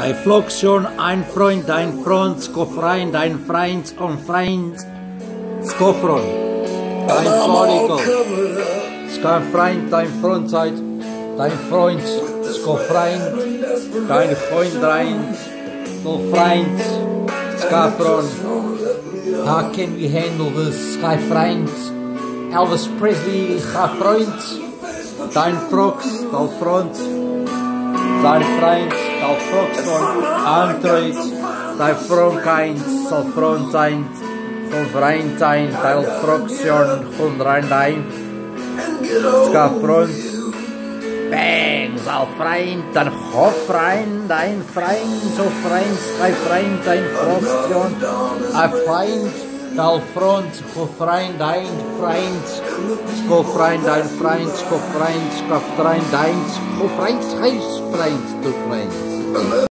Dein Floktion, ein Freund, dein Freund, Skofrein, dein Freund, und Freund, Skofron. Dein Florikel. Dein Freund, dein Freund, seid, dein Freund, Skofrein, dein Freund, dein Skofrein, Skafron. How can we handle this, my friends? Elvis Presley, friends. Dein Frogs, dein Freund, dein Freund, dein Frogs von Android, dein Fromkind, sal Freund sein, von Freund sein, dein Frogsion, von rein dein, ska Freund, Bang, sal Freund, dein Hofrein, dein Freund, so Freund, dein Kalfrons, Gofrein, Dein, Freins, Gofrein, Dein, Freins, Gofrein, Skaftrein, Deins, Gofreins, Geis, Freins, Du Freins.